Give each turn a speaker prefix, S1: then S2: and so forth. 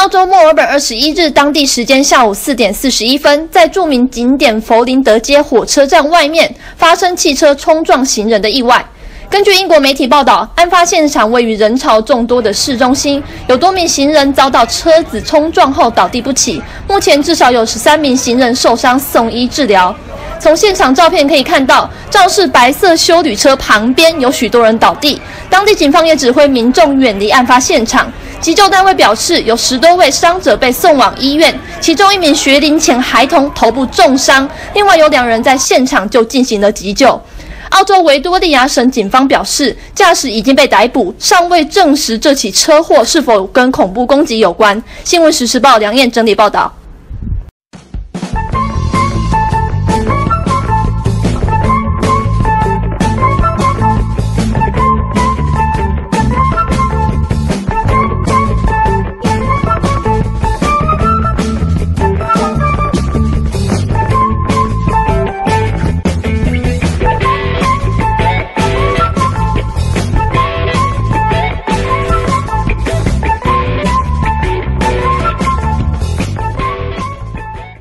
S1: 澳洲墨尔本二十一日当地时间下午四点四十一分，在著名景点佛林德街火车站外面发生汽车冲撞行人的意外。根据英国媒体报道，案发现场位于人潮众多的市中心，有多名行人遭到车子冲撞后倒地不起。目前至少有十三名行人受伤送医治疗。从现场照片可以看到，肇事白色修旅车旁边有许多人倒地。当地警方也指挥民众远离案发现场。急救单位表示，有十多位伤者被送往医院，其中一名学龄前孩童头部重伤，另外有两人在现场就进行了急救。澳洲维多利亚省警方表示，驾驶已经被逮捕，尚未证实这起车祸是否跟恐怖攻击有关。新闻实时报梁燕整理报道。